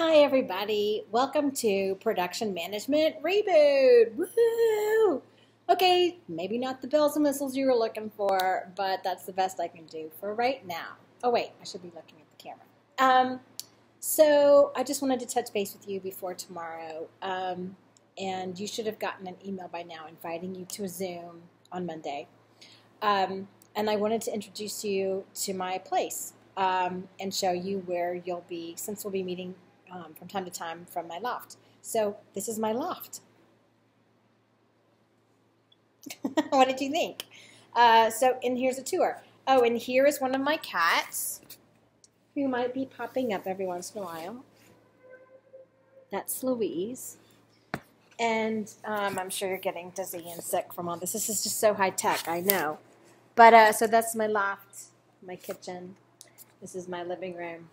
Hi, everybody. Welcome to Production Management Reboot. Woohoo! Okay, maybe not the bells and whistles you were looking for, but that's the best I can do for right now. Oh, wait, I should be looking at the camera. Um, so I just wanted to touch base with you before tomorrow. Um, and you should have gotten an email by now inviting you to a Zoom on Monday. Um, and I wanted to introduce you to my place um, and show you where you'll be, since we'll be meeting um, from time to time from my loft. So this is my loft. what did you think? Uh, so, and here's a tour. Oh, and here is one of my cats who might be popping up every once in a while. That's Louise. And um, I'm sure you're getting dizzy and sick from all this. This is just so high tech, I know. But uh, so that's my loft, my kitchen. This is my living room.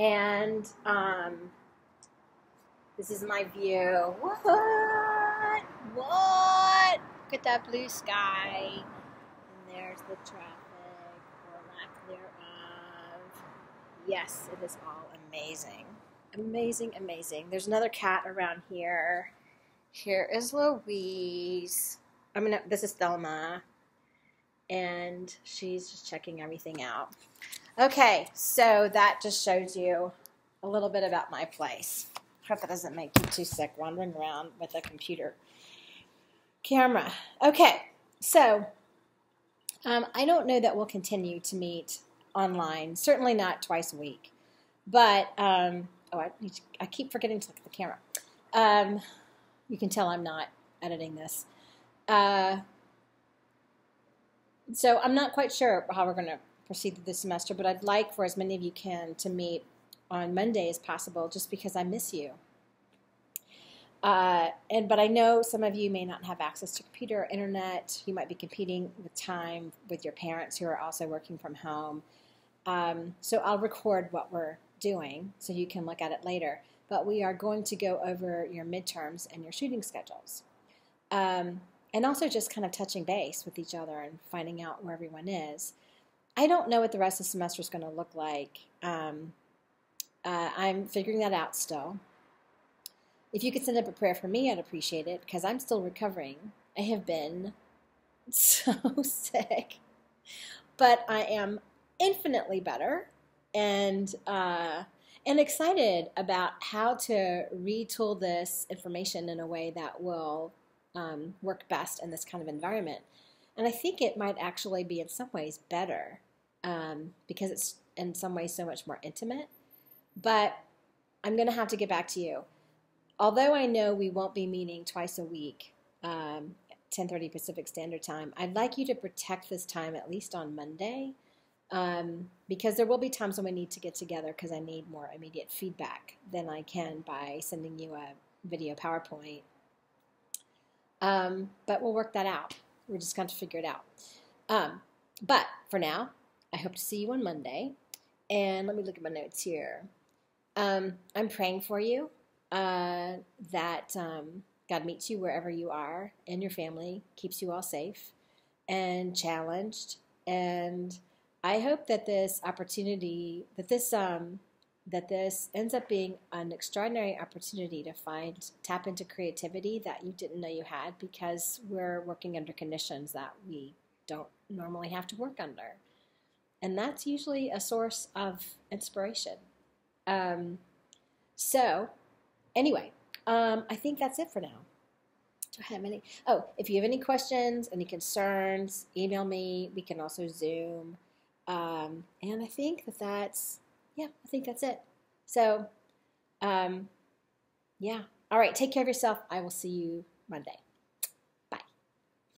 And um, this is my view. What? What? Look at that blue sky. And there's the traffic, or lack thereof. Yes, it is all amazing. Amazing, amazing. There's another cat around here. Here is Louise. I mean, this is Thelma. And she's just checking everything out. Okay, so that just shows you a little bit about my place. Hope that doesn't make you too sick wandering around with a computer camera. Okay, so um, I don't know that we'll continue to meet online, certainly not twice a week. But, um, oh, I, to, I, keep forgetting to look at the camera. Um, you can tell I'm not editing this. Uh, so I'm not quite sure how we're going to proceed this semester, but I'd like for as many of you can to meet on Monday as possible just because I miss you. Uh, and but I know some of you may not have access to computer or internet. You might be competing with time with your parents who are also working from home. Um, so I'll record what we're doing so you can look at it later. But we are going to go over your midterms and your shooting schedules. Um, and also just kind of touching base with each other and finding out where everyone is. I don't know what the rest of the semester is going to look like. Um, uh, I'm figuring that out still. If you could send up a prayer for me, I'd appreciate it because I'm still recovering. I have been so sick, but I am infinitely better and uh, and excited about how to retool this information in a way that will um, work best in this kind of environment. And I think it might actually be in some ways better um, because it's in some ways so much more intimate. But I'm going to have to get back to you. Although I know we won't be meeting twice a week, um, 10:30 Pacific Standard Time, I'd like you to protect this time at least on Monday, um, because there will be times when we need to get together because I need more immediate feedback than I can by sending you a video PowerPoint. Um, but we'll work that out. We're just going to figure it out. Um, but for now, I hope to see you on Monday. And let me look at my notes here. Um, I'm praying for you uh, that um, God meets you wherever you are and your family, keeps you all safe and challenged. And I hope that this opportunity, that this, um, that this ends up being an extraordinary opportunity to find tap into creativity that you didn't know you had because we're working under conditions that we don't normally have to work under. And that's usually a source of inspiration. Um, so anyway um, i think that's it for now. Do i have any oh if you have any questions any concerns email me. We can also zoom. Um, and i think that that's yeah i think that's it. So um, yeah. All right take care of yourself. I will see you monday